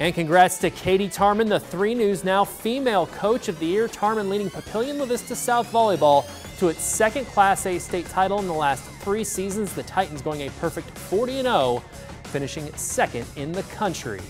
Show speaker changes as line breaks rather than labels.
And congrats to Katie Tarman, the 3 News Now Female Coach of the Year. Tarman leading Papillion La Vista South Volleyball to its second Class A state title in the last three seasons. The Titans going a perfect 40-0, finishing second in the country.